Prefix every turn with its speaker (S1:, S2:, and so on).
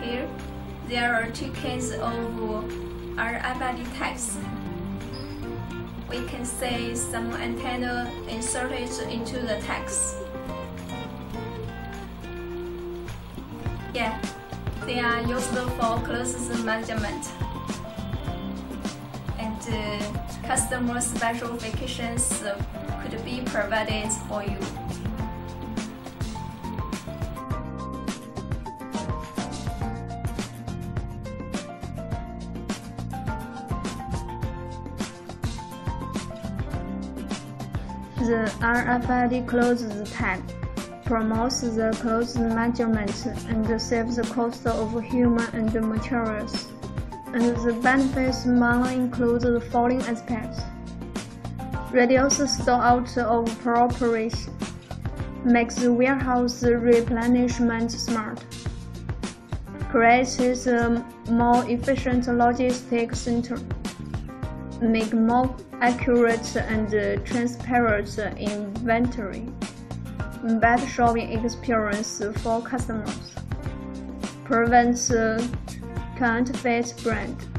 S1: Here, there are two kinds of RFID tags. We can see some antenna inserted into the text. Yeah, they are used for clothes management and uh, customer specifications could be provided for you.
S2: The RFID clothes tag promotes the clothes management and saves the cost of human and materials. And the benefits mainly include the following aspects. Reduce store out of preparation. Makes the warehouse replenishment smart. Creates a more efficient logistics center. Make more accurate and uh, transparent inventory, better shopping experience for customers, prevents uh, counterfeit brand.